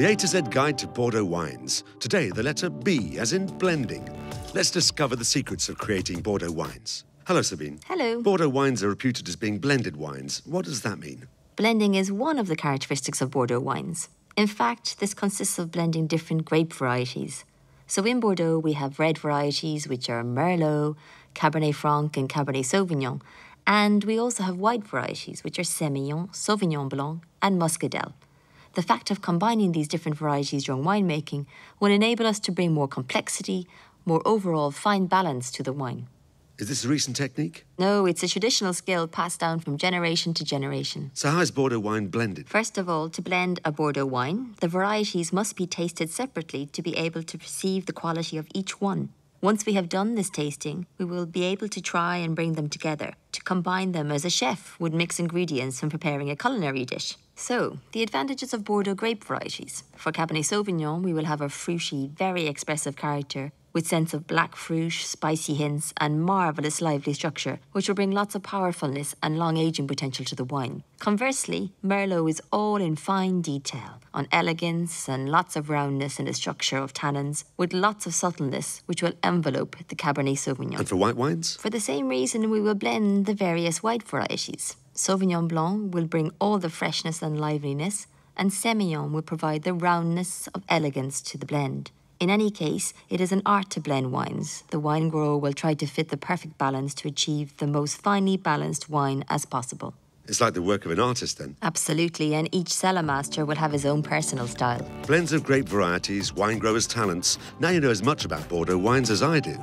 The A to Z guide to Bordeaux wines. Today, the letter B, as in blending. Let's discover the secrets of creating Bordeaux wines. Hello, Sabine. Hello. Bordeaux wines are reputed as being blended wines. What does that mean? Blending is one of the characteristics of Bordeaux wines. In fact, this consists of blending different grape varieties. So in Bordeaux, we have red varieties, which are Merlot, Cabernet Franc, and Cabernet Sauvignon. And we also have white varieties, which are Semillon, Sauvignon Blanc, and Muscadelle. The fact of combining these different varieties during winemaking will enable us to bring more complexity, more overall fine balance to the wine. Is this a recent technique? No, it's a traditional skill passed down from generation to generation. So, how is Bordeaux wine blended? First of all, to blend a Bordeaux wine, the varieties must be tasted separately to be able to perceive the quality of each one. Once we have done this tasting, we will be able to try and bring them together, to combine them as a chef would mix ingredients when preparing a culinary dish. So, the advantages of Bordeaux grape varieties. For Cabernet Sauvignon, we will have a fruity, very expressive character with scents of black fruit, spicy hints, and marvellous lively structure, which will bring lots of powerfulness and long aging potential to the wine. Conversely, Merlot is all in fine detail, on elegance and lots of roundness in the structure of tannins, with lots of subtleness, which will envelope the Cabernet Sauvignon. And for white wines? For the same reason, we will blend the various white varieties. Sauvignon Blanc will bring all the freshness and liveliness, and Semillon will provide the roundness of elegance to the blend. In any case, it is an art to blend wines. The wine grower will try to fit the perfect balance to achieve the most finely balanced wine as possible. It's like the work of an artist, then. Absolutely, and each cellar master will have his own personal style. Blends of grape varieties, wine growers' talents. Now you know as much about Bordeaux wines as I do.